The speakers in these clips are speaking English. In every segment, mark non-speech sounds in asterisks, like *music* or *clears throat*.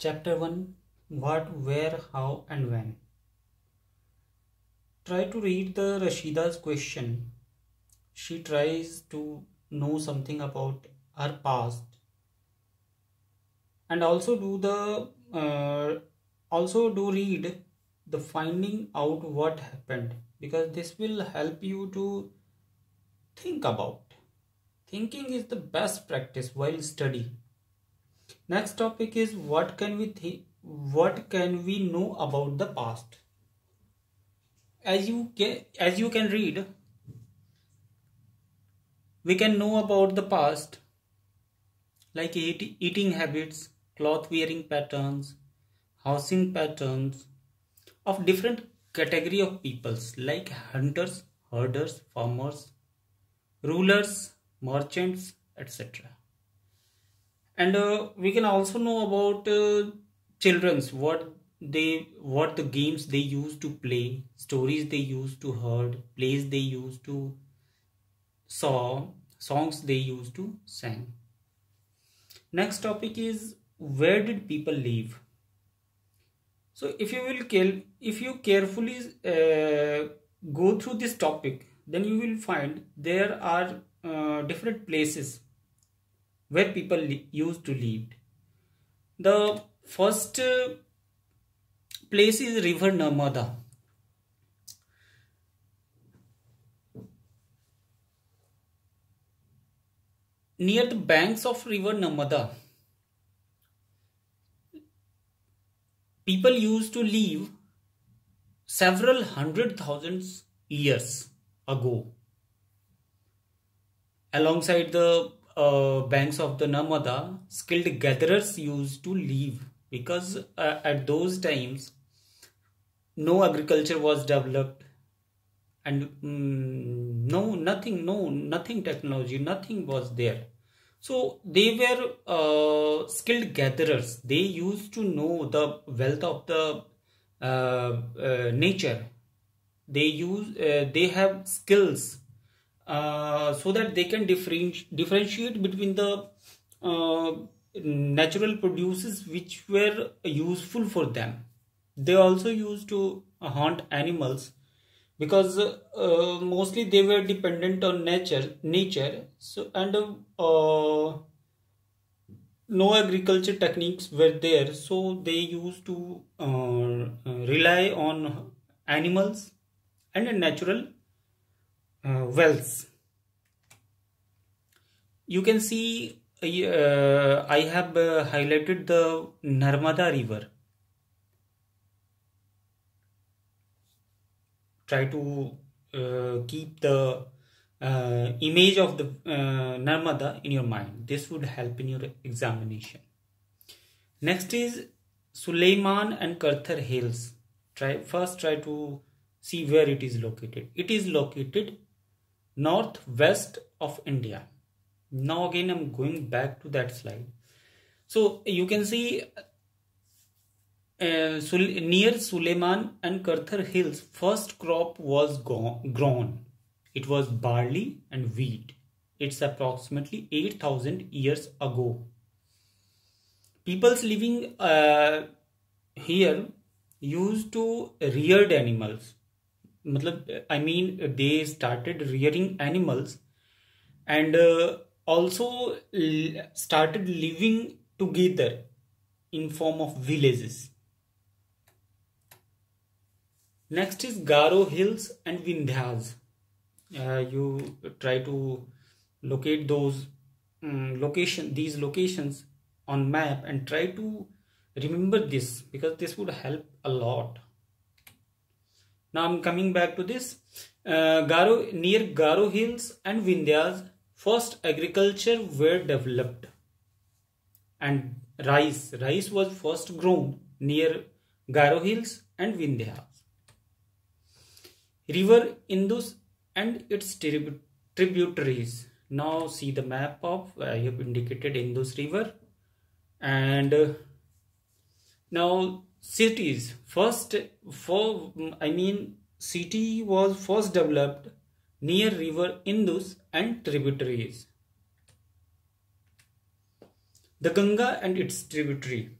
Chapter 1 What, Where, How, and When. Try to read the Rashida's question. She tries to know something about her past and also do the uh, also do read the finding out what happened because this will help you to think about thinking is the best practice while study next topic is what can we think what can we know about the past? As you can as you can read we can know about the past like eat, eating habits cloth wearing patterns housing patterns of different category of peoples like hunters herders farmers rulers merchants etc and uh, we can also know about uh, children's what they what the games they used to play stories they used to heard plays they used to saw songs they used to sing next topic is where did people live? So if you will care if you carefully uh, go through this topic then you will find there are uh, different places where people used to live the first uh, place is river narmada. Near the banks of river narmada people used to live several hundred thousands years ago. Alongside the uh, banks of the Narmada, skilled gatherers used to live because uh, at those times no agriculture was developed and mm, no nothing no nothing technology nothing was there. So they were uh, skilled gatherers. They used to know the wealth of the uh, uh, nature. They use uh, they have skills uh, so that they can differenti- differentiate between the uh, natural produces which were useful for them. They also used to hunt animals because uh, mostly they were dependent on nature nature. So and uh, no agriculture techniques were there. So they used to uh, rely on animals and natural uh, wells. You can see uh, I have uh, highlighted the Narmada river. Try to uh, keep the uh, image of the uh, Narmada in your mind. This would help in your examination. Next is Sulaiman and Karthar hills. Try first try to see where it is located. It is located northwest of India. Now again I'm going back to that slide. So you can see uh, near Sulaiman and Karthar hills first crop was grown. It was barley and wheat. It's approximately 8000 years ago. People's living uh, here used to reared animals I mean, they started rearing animals and uh, also started living together in form of villages. Next is Garo Hills and Vindhyas. Uh, you try to locate those mm, location these locations on map and try to remember this because this would help a lot now I'm coming back to this. Uh, Garo, near Garo Hills and Vindhyas, first agriculture were developed. And rice, rice was first grown near Garo Hills and Vindhyas. River Indus and its tributaries. Now see the map of, I have indicated Indus River. And uh, now cities first for i mean city was first developed near river indus and tributaries the ganga and its tributary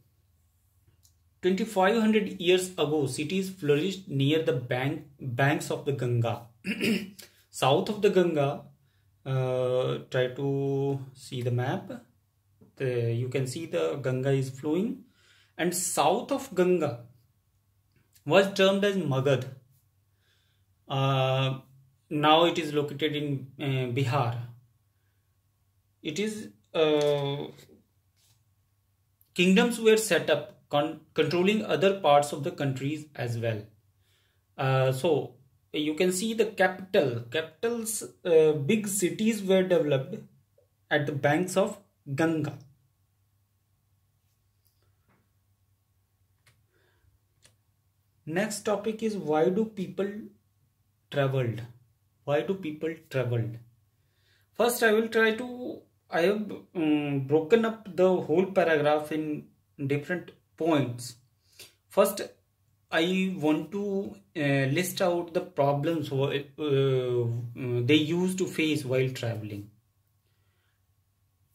2500 years ago, cities flourished near the bank, banks of the Ganga. *clears throat* South of the Ganga, uh, try to see the map. The, you can see the Ganga is flowing. And south of Ganga was termed as Magad. Uh, now it is located in uh, Bihar. It is uh, kingdoms were set up con controlling other parts of the countries as well. Uh, so you can see the capital, capitals, uh, big cities were developed at the banks of Ganga. Next topic is why do people traveled? Why do people traveled? First, I will try to. I have um, broken up the whole paragraph in different points. First, I want to uh, list out the problems uh, uh, they used to face while traveling.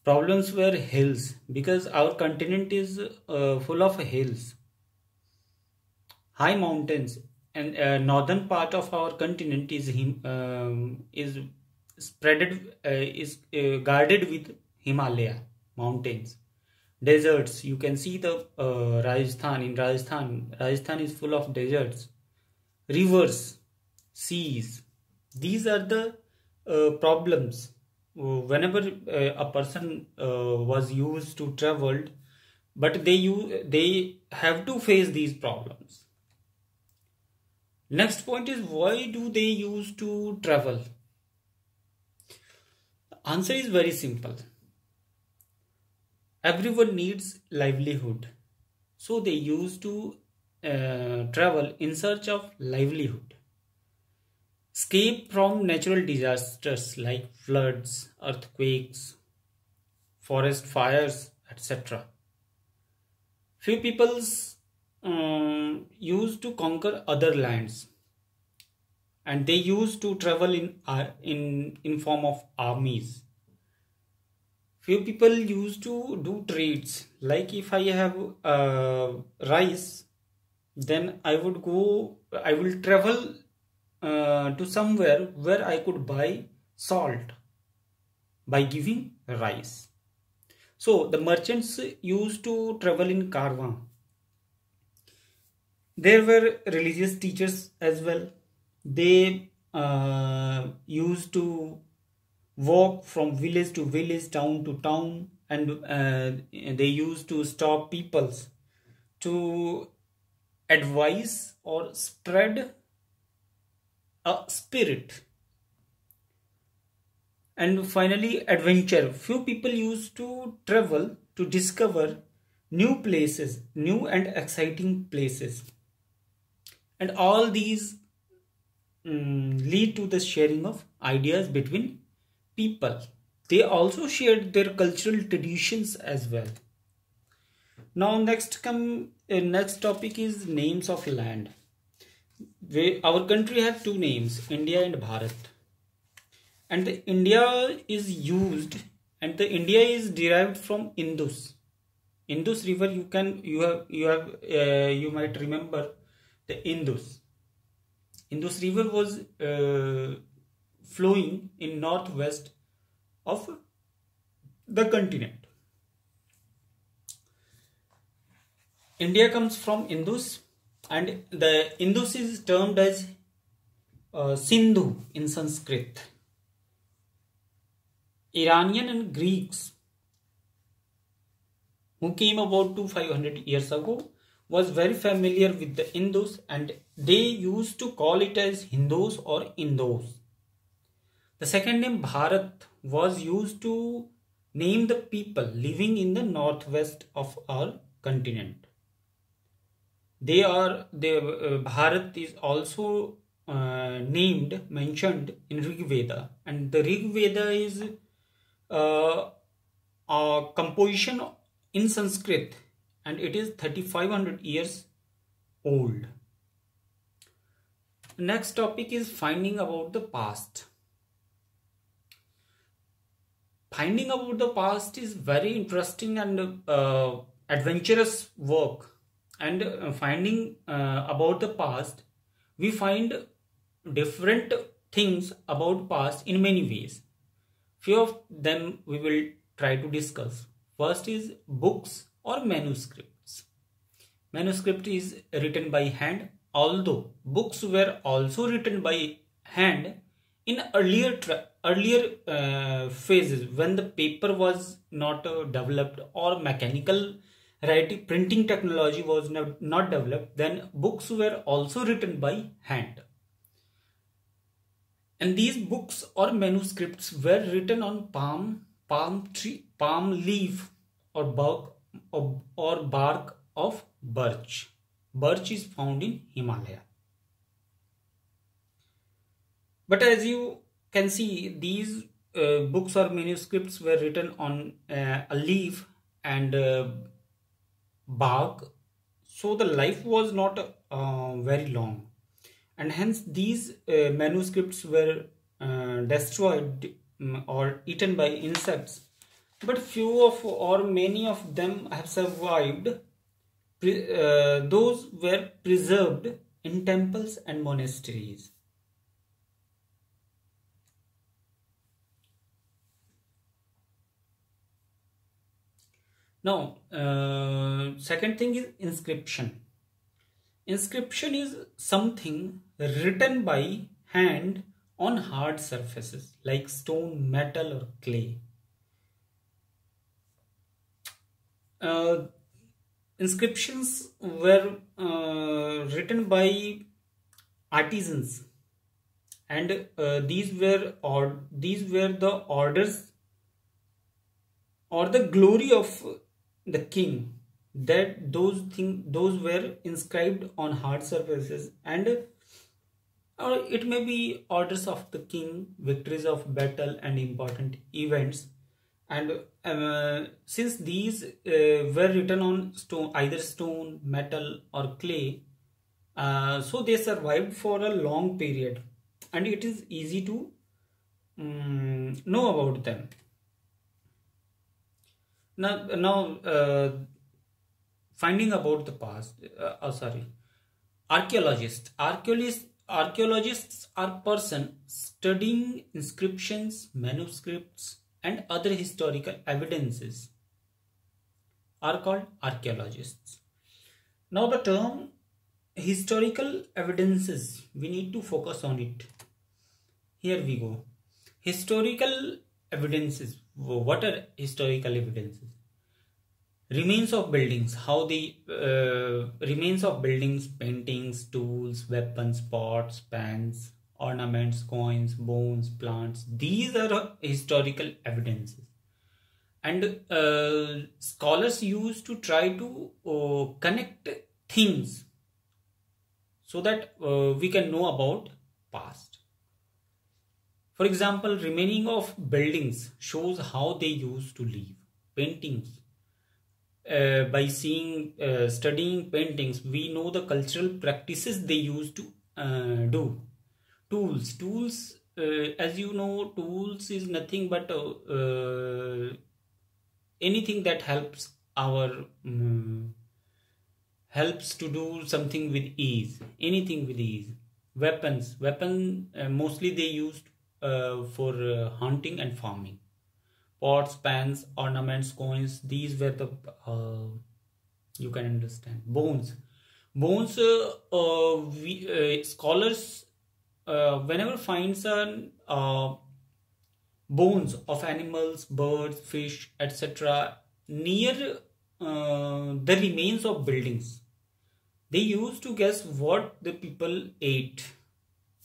Problems were hills because our continent is uh, full of hills, high mountains, and uh, northern part of our continent is um, is spreaded uh, is guarded with Himalaya mountains deserts. You can see the uh, rajasthan. In rajasthan rajasthan is full of deserts rivers seas. These are the uh, problems. Uh, whenever uh, a person uh, was used to travel but they use, they have to face these problems next point is why do they use to travel? Answer is very simple. Everyone needs livelihood. So they use to uh, travel in search of livelihood. Escape from natural disasters like floods earthquakes forest fires etc few peoples um, used to conquer other lands. And they used to travel in uh, in in form of armies. Few people used to do trades. Like if i have uh, rice then i would go i will travel uh, to somewhere where i could buy salt by giving rice. So the merchants used to travel in caravan there were religious teachers as well they uh, used to walk from village to village, town to town, and uh, they used to stop peoples to advise or spread a spirit. And finally, adventure. Few people used to travel to discover new places, new and exciting places. And all these um, lead to the sharing of ideas between people. They also shared their cultural traditions as well. Now next come uh, next topic is names of land. We, our country have two names, India and Bharat. And the India is used and the India is derived from Indus. Indus river you can you have you have uh, you might remember the Indus. Indus river was uh, flowing in northwest of the continent. India comes from Indus and the Indus is termed as uh, Sindhu in Sanskrit. Iranian and Greeks who came about to 500 years ago was very familiar with the Indus and they used to call it as Hindus or Indos. The second name Bharat was used to name the people living in the northwest of our continent. They are the uh, Bharat is also uh, named mentioned in Rig Veda and the Rig Veda is uh, a composition in Sanskrit and it is 3500 years old. Next topic is finding about the past. Finding about the past is very interesting and uh, adventurous work. And uh, finding uh, about the past we find different things about past in many ways. Few of them we will try to discuss. First is books or manuscripts. Manuscript is written by hand although books were also written by hand in earlier earlier uh, phases when the paper was not uh, developed or mechanical writing printing technology was not, not developed then books were also written by hand. And these books or manuscripts were written on palm palm tree palm leaf or bark or, bark of birch. Birch is found in himalaya. But as you can see these uh, books or manuscripts were written on uh, a leaf and uh, bark. So the life was not uh, very long. And hence these uh, manuscripts were uh, destroyed um, or eaten by insects but few of or many of them have survived those were preserved in temples and monasteries Now, uh, second thing is inscription. Inscription is something written by hand on hard surfaces like stone, metal or clay. Uh, inscriptions were uh, written by artisans. And uh, these were or these were the orders or the glory of the king that those thing those were inscribed on hard surfaces. And or it may be orders of the king victories of battle and important events and uh, since these uh, were written on stone either stone metal or clay uh, so they survived for a long period. And it is easy to um, know about them. Now now uh, finding about the past uh, oh sorry. Archaeologists. Archaeologists archaeologists are person studying inscriptions manuscripts and other historical evidences are called archaeologists. Now the term historical evidences we need to focus on it. Here we go. Historical evidences. What are historical evidences? Remains of buildings. How the uh, remains of buildings paintings tools weapons pots pans ornaments coins bones plants these are historical evidences and uh, scholars use to try to uh, connect things so that uh, we can know about past for example, remaining of buildings shows how they used to live. Paintings. Uh, by seeing, uh, studying paintings, we know the cultural practices they used to uh, do. Tools. Tools, uh, as you know, tools is nothing but uh, uh, anything that helps our um, helps to do something with ease. Anything with ease. Weapons. Weapon mostly they used uh, for uh, hunting and farming. Pots, pans, ornaments, coins, these were the, uh, you can understand. Bones. Bones, uh, uh, we, uh, whenever finds an bones of animals, birds, fish, etc. near the remains of buildings, they used to guess what the people ate.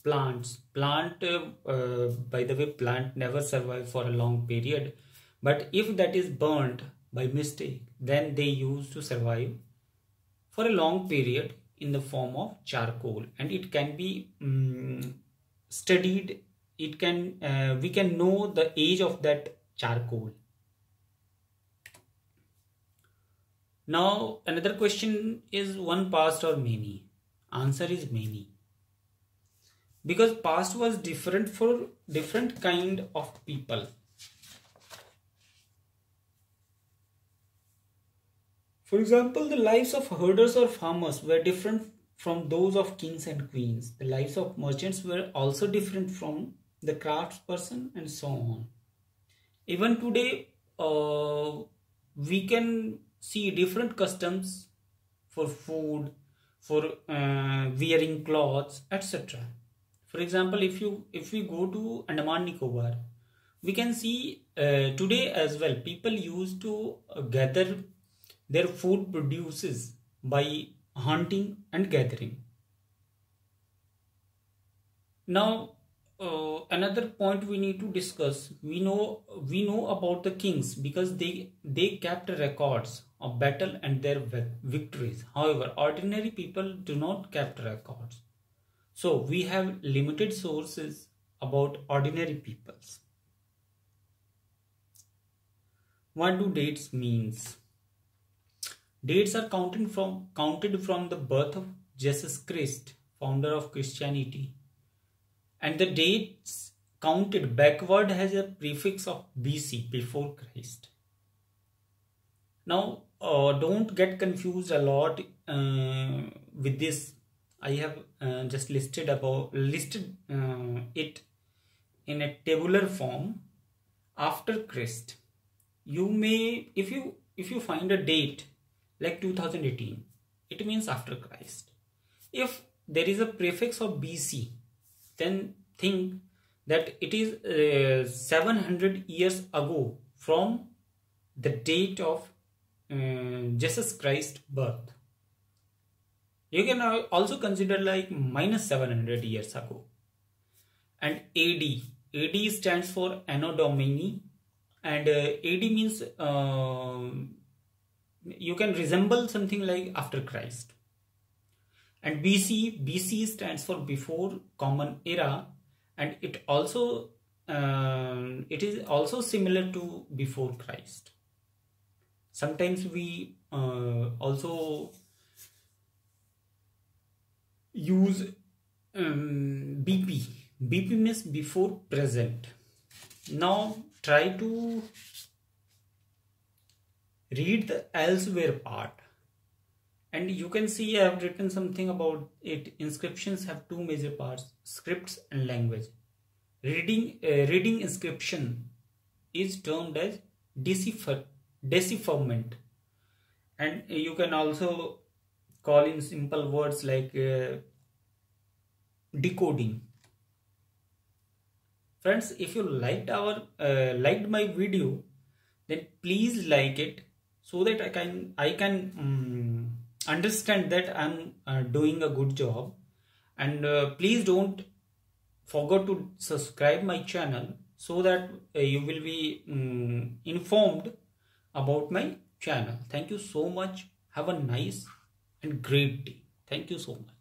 Plants. Plant uh, by the way plant never survive for a long period. But if that is burnt by mistake then they used to survive for a long period in the form of charcoal. And it can be um, studied it can uh, we can know the age of that charcoal. Now another question is one past or many? Answer is many. Because past was different for different kind of people For example, the lives of herders or farmers were different from those of kings and queens. The lives of merchants were also different from the craftsperson and so on. Even today, uh, we can see different customs for food, for uh, wearing clothes, etc. For example, if you if we go to Andaman Nicobar, we can see uh, today as well people used to gather their food produces by hunting and gathering. Now, uh, another point we need to discuss. We know we know about the kings because they they kept records of battle and their victories. However ordinary people do not kept records. So we have limited sources about ordinary peoples. What do dates means Dates are counted from, counted from the birth of Jesus Christ, founder of Christianity. And the dates counted backward has a prefix of BC, before Christ. Now, uh, don't get confused a lot uh, with this. I have uh, just listed about listed uh, it in a tabular form after Christ. You may, if you if you find a date like 2018 it means after christ. If there is a prefix of bc then think that it is uh, 700 years ago from the date of uh, jesus christ birth. You can also consider like minus 700 years ago. And ad ad stands for anno domini and uh, ad means uh, you can resemble something like after Christ. And BC, BC stands for before common era and it also um, it is also similar to before Christ. Sometimes we uh, also use um, BP. BP means before present. Now try to read the elsewhere part and you can see I have written something about it. Inscriptions have two major parts, scripts and language. Reading, uh, reading inscription is termed as decipher, decipherment and you can also call in simple words like uh, decoding. Friends, if you liked our uh, liked my video, then please like it so that I can I can um, understand that I'm uh, doing a good job. And uh, please don't forget to subscribe my channel so that uh, you will be um, informed about my channel. Thank you so much. Have a nice and great day. Thank you so much